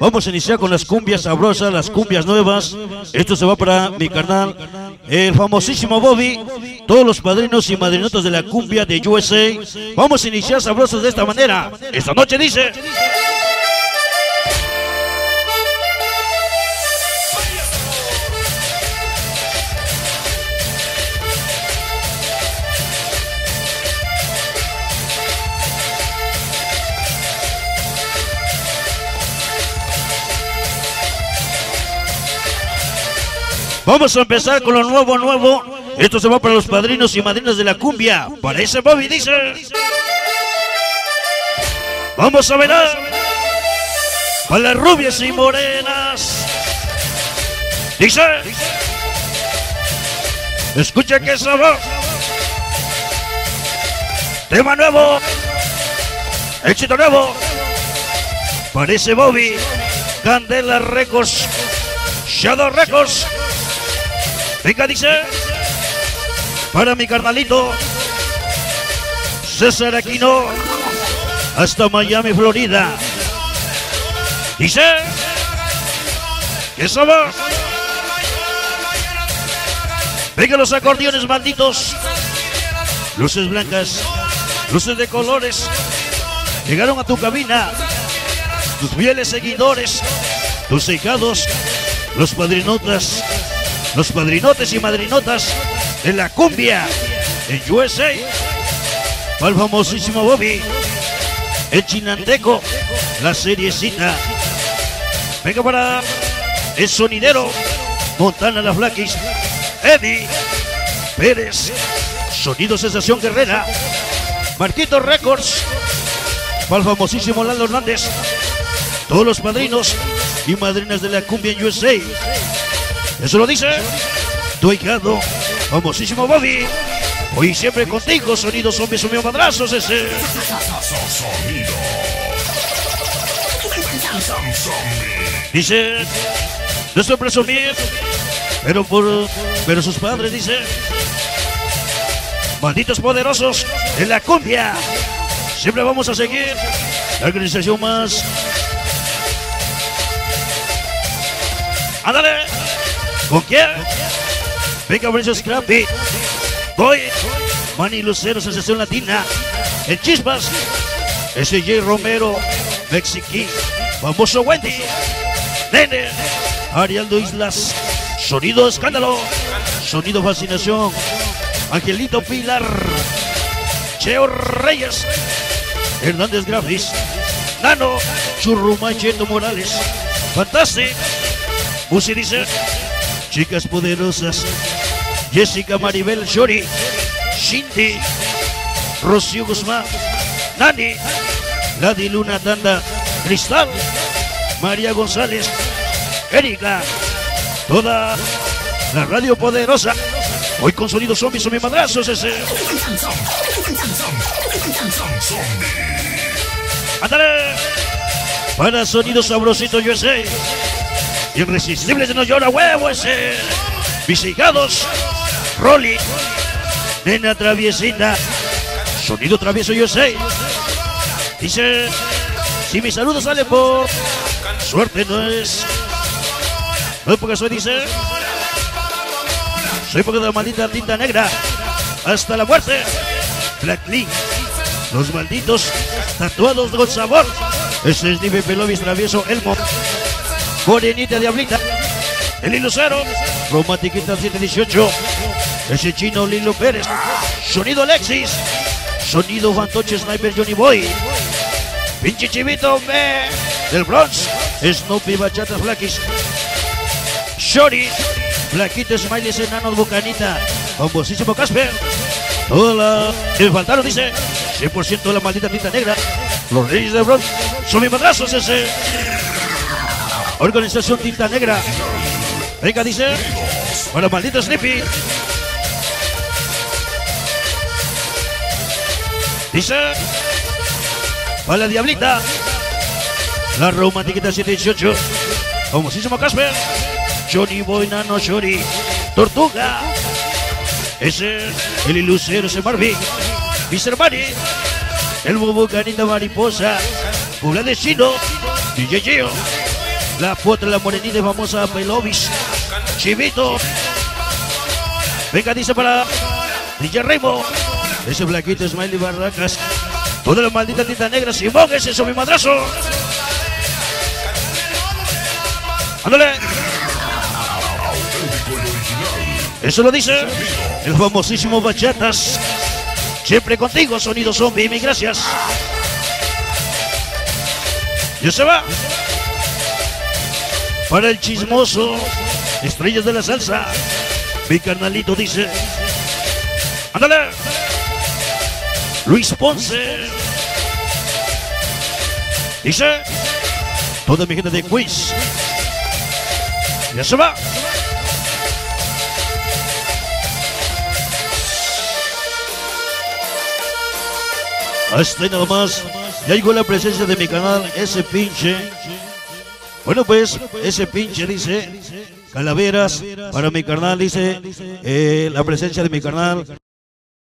Vamos a iniciar con las cumbias sabrosas, las cumbias nuevas. Esto se va para mi carnal, el famosísimo Bobby, todos los padrinos y madrinotos de la cumbia de USA. Vamos a iniciar sabrosos de esta manera. Esta noche dice. Vamos a empezar con lo nuevo, nuevo. Esto se va para los padrinos y madrinas de la cumbia. Para ese Bobby dice. Vamos a ver. Para las rubias y morenas. Dice. Escucha que sabor. Tema nuevo. Éxito nuevo. Parece Bobby. Candela Records. Shadow Records. Venga, dice. Para mi carnalito. César Aquino. Hasta Miami, Florida. Dice. Que somos. Venga los acordeones malditos. Luces blancas. Luces de colores. Llegaron a tu cabina. Tus fieles seguidores. Tus hijados. Los padrinotas los padrinotes y madrinotas de la cumbia en USA. Al famosísimo Bobby, el chinanteco, la seriecita. Venga para el sonidero, Montana la Flaquis, Eddie Pérez, Sonido Sensación Guerrera, Marquito Records, para el famosísimo Lalo Hernández, todos los padrinos y madrinas de la cumbia en USA. Eso lo dice tu hijado, famosísimo Bobby. Hoy siempre contigo, sonido zombie, sumió madrazos ese. Dice, no estoy presumir, pero por, pero sus padres, dice, malditos poderosos en la cumbia. Siempre vamos a seguir la organización más. ¡Ándale! ¿Con quién? Venga, Mauricio Scrappy. Voy. Manny Lucero, Sensación Latina. El Chispas. S.J. Romero. Mexiquí. Famoso Wendy. Nene. Arialdo Islas. Sonido Escándalo. Sonido Fascinación. Angelito Pilar. Cheo Reyes. Hernández Grafis. Nano. Churruma Morales. Fantástico. Musi dice. Chicas poderosas. Jessica Maribel Shori. Shindy. Rocío Guzmán. Nani. Ladi Luna Tanda. Cristal. María González. Erika. Toda la radio poderosa. Hoy con sonido zombie son mis madrazos ese. ¡Ándale! Para sonido sabrosito USA. Irresistible se nos llora huevo ese. Visigados. Rolly. Nena traviesita. Sonido travieso yo sé. Dice. Si mi saludo sale por suerte no es. No es porque soy, dice. Soy porque de la maldita tinta negra. Hasta la muerte. Black Link. Los malditos tatuados con sabor. Ese es Nive Pelovis travieso Elmo. Morenita Diablita. El Hilo Cero. Romantiquita 718. Ese chino Lilo Pérez. Sonido Alexis. Sonido Fantoche Sniper Johnny Boy. Pinche chivito me del Bronx. Snoopy Bachata Flaquis. Shori. Flaquito Smileys Enanos Bucanita. Famosísimo Casper. Toda la. El faltaron dice. 100% de la maldita tinta negra. Los Reyes del Bronx. Son mis madrazos ese. Organización Tinta Negra. Venga, dice. Para maldito Snippy. Dice. Para la Diablita. La Romantiquita 718. Famosísimo Casper. Johnny Boy Nano Shori. Tortuga. Ese. El Ilucero, ese Marvin. Mr. Mari. El Bobo Canita Mariposa. Pula de Chino. DJ Gio. La foto de la morenita y famosa Pelovis. Chivito. Venga, dice para DJ Remo. Ese flaquito Smiley Barracas. Toda la maldita tinta negra. Simón, ese es mi madrazo. Ándale. Eso lo dice el famosísimo Bachatas. Siempre contigo, sonido zombie. Mil gracias. Ya se va. Para el chismoso. Estrellas de la salsa. Mi carnalito dice. Ándale. Luis Ponce. Dice. Toda mi gente de quiz. Ya se va. Hasta ahí nada más. Ya llegó la presencia de mi canal, ese pinche. Bueno, pues, ese pinche dice. Calaveras para mi carnal, dice. eh, la presencia de mi carnal.